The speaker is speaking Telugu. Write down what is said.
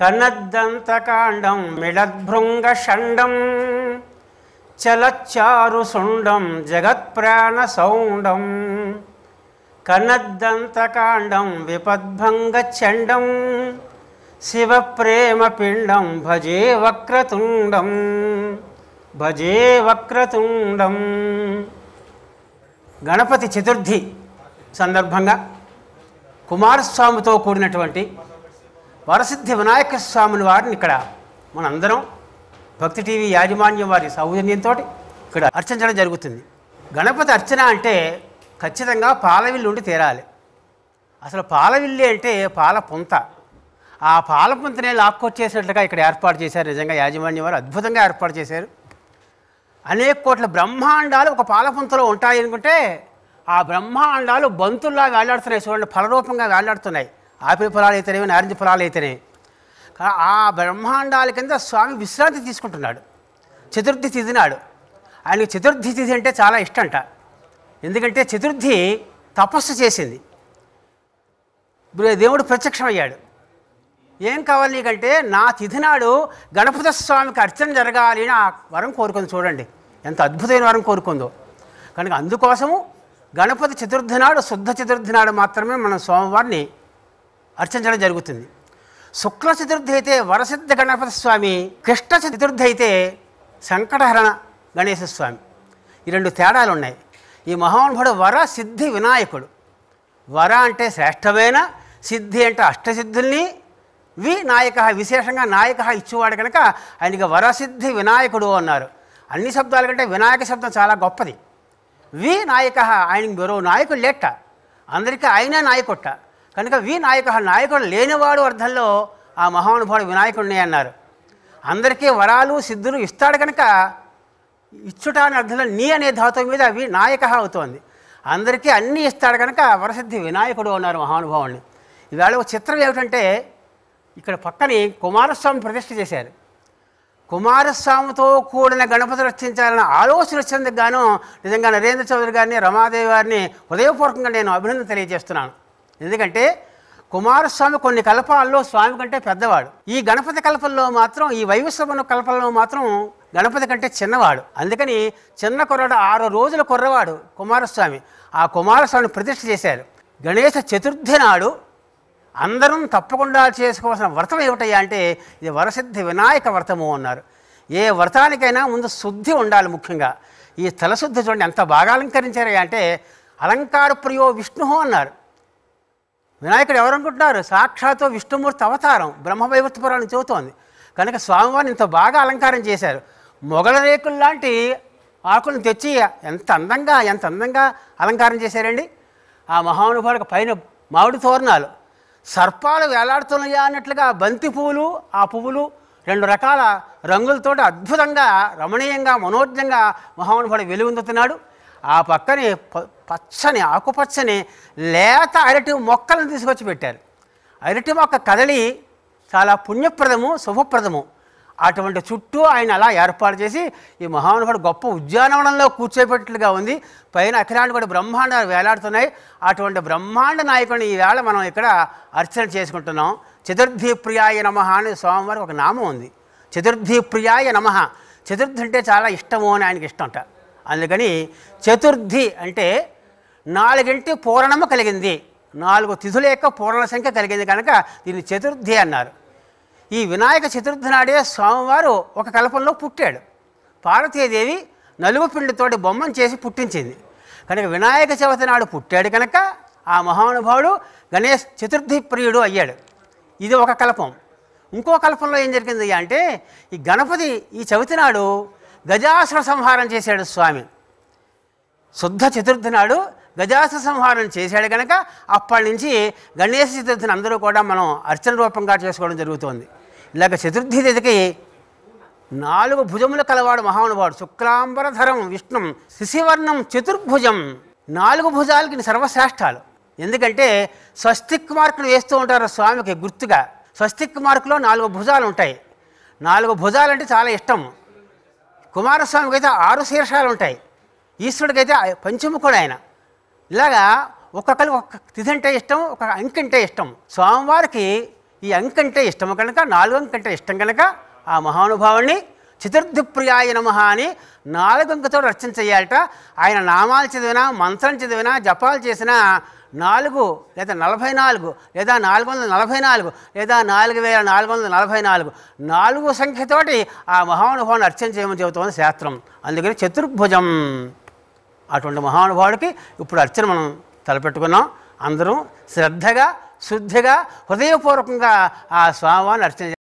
కన్నద్దంతకాండం మిళద్భృంగషండం చలచ్చారు సుండం జగత్ప్రాణ సౌండం కన్నద్దంతకాండం విపద్భంగ చండం శివప్రేమ పిండం భజే వక్రతుండం భజే వక్రతుండం గణపతి చతుర్థి సందర్భంగా కుమారస్వామితో కూడినటువంటి వరసిద్ధి వినాయక స్వామిని వారిని ఇక్కడ మనందరం భక్తి టీవీ యాజమాన్యం వారి సౌజన్యంతో ఇక్కడ అర్చించడం జరుగుతుంది. గణపతి అర్చన అంటే ఖచ్చితంగా పాలవిల్లు ఉండి తీరాలి. అసలు పాలవిల్లి అంటే పాల పుంత. ఆ పాల పుంతనే లాక్కొచ్చేసినట్లుగా ఇక్కడ ఏర్పాటు చేశారు. నిజంగా యాజమాన్యం వారు అద్భుతంగా ఏర్పాటు చేశారు. అనేక కోట్ల బ్రహ్మాండాలు ఒక పాలపుంతలో ఉంటాయి అనుకుంటే ఆ బ్రహ్మాండాలు బంతుల్లా వేలాడుతున్నాయి చూడండి ఫలరూపంగా వేలాడుతున్నాయి ఆపిల్ ఫలాలు అయితేనేవి నారింజ ఫలాలు అయితేనే. ఆ బ్రహ్మాండాల కింద స్వామి విశ్రాంతి తీసుకుంటున్నాడు. చతుర్థి తిథి నాడు. ఆయనకు చతుర్థి తిథి అంటే చాలా ఇష్టంట. ఎందుకంటే చతుర్థి తపస్సు చేసింది. దేవుడు ప్రత్యక్షమయ్యాడు. ఏం కావాలి నీకంటే నా తిథి నాడు గణపతి స్వామికి అర్చన జరగాలి అని ఆ వరం కోరుకుంది చూడండి. ఎంత అద్భుతమైన వరం కోరుకుందో. కనుక అందుకోసము గణపతి చతుర్థి నాడు శుద్ధ చతుర్థి నాడు మాత్రమే మనం స్వామివారిని అర్చించడం జరుగుతుంది. శుక్ల చతుర్థి అయితే వరసిద్ధ గణపతి స్వామి కృష్ణ చతుర్థి అయితే సంకటహరణ గణేశ స్వామి. ఈ రెండు తేడాలు ఉన్నాయి ఈ మహానుభుడు వర సిద్ధి వినాయకుడు. వర అంటే శ్రేష్టమైన సిద్ధి అంటే అష్టసిద్ధుల్ని వి నాయక విశేషంగా నాయక ఇచ్చేవాడు కనుక ఆయనకి వరసిద్ధి వినాయకుడు అన్నారు. అన్ని శబ్దాల కంటే వినాయక శబ్దం చాలా గొప్పది. వి నాయక ఆయనకి మరో నాయకుడు లేట. అందరికీ ఆయనే నాయకుట్ట కనుక వి నాయక నాయకుడు లేనివాడు అర్థంలో ఆ మహానుభావుడు వినాయకుడిని అన్నారు. అందరికీ వరాలు సిద్ధులు ఇస్తాడు కనుక ఇచ్చుట అని అర్థంలో నీ అనే ధాతువు మీద అవి నాయక అవుతోంది. అందరికీ అన్నీ ఇస్తాడు కనుక వరసిద్ధి వినాయకుడు అన్నారు మహానుభావుడిని ఇవాళ ఒక చిత్రం ఏమిటంటే ఇక్కడ పక్కనే కుమారస్వామి ప్రతిష్ఠ చేశారు. కుమారస్వామితో కూడిన గణపతి రక్షించాలన్న ఆలోచన వచ్చినందుకు గాను నిజంగా నరేంద్ర చౌదరి గారిని రమాదేవి గారిని హృదయపూర్వకంగా నేను అభినందన తెలియజేస్తున్నాను. ఎందుకంటే కుమారస్వామి కొన్ని కల్పాల్లో స్వామి కంటే పెద్దవాడు. ఈ గణపతి కల్పంలో మాత్రం ఈ వైవస్వన కల్పంలో మాత్రం గణపతి కంటే చిన్నవాడు. అందుకని చిన్న కుర్రాడు ఆరు రోజుల కుర్రవాడు కుమారస్వామి. ఆ కుమారస్వామిని ప్రతిష్ఠ చేశారు. గణేష చతుర్థి నాడు అందరం తప్పకుండా చేసుకోవాల్సిన వ్రతం ఏమిటయ్యా అంటే ఇది వరసిద్ధి వినాయక వ్రతము అన్నారు. ఏ వ్రతానికైనా ముందు శుద్ధి ఉండాలి ముఖ్యంగా. ఈ తలశుద్ధి చూడండి ఎంత బాగా అలంకరించారయ్యా అంటే అలంకారప్రియో విష్ణు అన్నారు. వినాయకుడు ఎవరనుకుంటున్నారు? సాక్షాత్తు విష్ణుమూర్తి అవతారం. బ్రహ్మవైవర్త పురాణం చెబుతోంది. కనుక స్వామివారిని ఇంత బాగా అలంకారం చేశారు. మొగల రేకులు లాంటి ఆకులను తెచ్చి ఎంత అందంగా ఎంత అందంగా అలంకారం చేశారండి? ఆ మహానుభావుడికి పైన మామిడి తోరణాలు. సర్పాలు వేలాడుతున్నాయా అన్నట్లుగా బంతి పువ్వులు ఆ పువ్వులు రెండు రకాల రంగులతోటి అద్భుతంగా రమణీయంగా మనోజ్ఞంగా మహానుభావుడు వెలుగొందుతున్నాడు. ఆ పక్కనే ప- పచ్చని ఆకుపచ్చని లేత అరటి మొక్కలను తీసుకొచ్చి పెట్టారు. అరటి మొక్క కదలి చాలా పుణ్యప్రదము శుభప్రదము. అటువంటి చుట్టూ ఆయన అలా ఏర్పాటు చేసి ఈ మహానుభావుడు గొప్ప ఉద్యానవనంలో కూర్చోబెట్టినట్లుగా ఉంది. పైన అఖిలాంటి కూడా బ్రహ్మాండాలు వేలాడుతున్నాయి. అటువంటి బ్రహ్మాండ నాయకుడిని ఈవేళ మనం ఇక్కడ అర్చన చేసుకుంటున్నాం. చతుర్థి ప్రియాయ నమ అని స్వామివారికి ఒక నామం ఉంది. చతుర్థి ప్రియాయ నమ. చతుర్థి అంటే చాలా ఇష్టము అని ఆయనకి ఇష్టంట అందుకని చతుర్థి అంటే నాలుగింటి పూరణము కలిగింది. నాలుగు తిథుల యొక్క పూర్ణ సంఖ్య కలిగింది కనుక దీన్ని చతుర్థి అన్నారు. ఈ వినాయక చతుర్థి నాడే స్వామివారు ఒక కల్పంలో పుట్టాడు. పార్వతీదేవి నలుగు పిండితోటి బొమ్మను చేసి పుట్టించింది. కనుక వినాయక చవితి నాడు పుట్టాడు కనుక ఆ మహానుభావుడు గణేష్ చతుర్థి ప్రియుడు అయ్యాడు. ఇది ఒక కల్పం. ఇంకో కల్పంలో ఏం జరిగింది అంటే ఈ గణపతి ఈ చవితి నాడు గజాసుర సంహారం చేశాడు స్వామి. శుద్ధ చతుర్థి నాడు గజాసుర సంహారం చేశాడు కనుక అప్పటి నుంచి గణేశ చతుర్థిని అందరూ కూడా మనం అర్చన రూపంగా చేసుకోవడం జరుగుతోంది. ఇలాగ చతుర్థి తిథికి నాలుగు భుజములు కలవాడు మహానుభావుడు. శుక్లాంబరధరం విష్ణుం శిశివర్ణం చతుర్భుజం నాలుగు భుజాలకి సర్వశ్రేష్టాలు. ఎందుకంటే స్వస్తిక్ మార్కులు వేస్తూ ఉంటారు స్వామికి గుర్తుగా. స్వస్తిక్ మార్కులో నాలుగు భుజాలు ఉంటాయి. నాలుగు భుజాలు అంటే చాలా ఇష్టం. కుమారస్వామికి అయితే ఆరు శీర్షాలు ఉంటాయి ఈశ్వరుడికైతే పంచముఖుడు ఆయన. ఇలాగా ఒక్కొక్కరికి ఒక్క తిథి అంటే ఇష్టం ఒక అంకంటే అంటే ఇష్టం. స్వామివారికి ఈ అంకంటే ఇష్టం కనుక నాలుగు అంకంటే ఇష్టం కనుక ఆ మహానుభావాన్ని చతుర్థిప్రియాయ నమ అని నాలుగు అంకతో రచన చేయాలట. ఆయన నామాలు చదివినా మంత్రం చదివినా జపాలు చేసినా నాలుగు లేదా నలభై నాలుగు లేదా నాలుగు వందల నలభై నాలుగు లేదా నాలుగు వేల నాలుగు వందల నలభై నాలుగు. నాలుగు సంఖ్యతోటి ఆ మహానుభావుని అర్చన చేయమని చెబుతోంది శాస్త్రం. అందుకని చతుర్భుజం. అటువంటి మహానుభావుడికి ఇప్పుడు అర్చన మనం తలపెట్టుకున్నాం. అందరూ శ్రద్ధగా శుద్ధిగా హృదయపూర్వకంగా ఆ స్వామివారిని అర్చన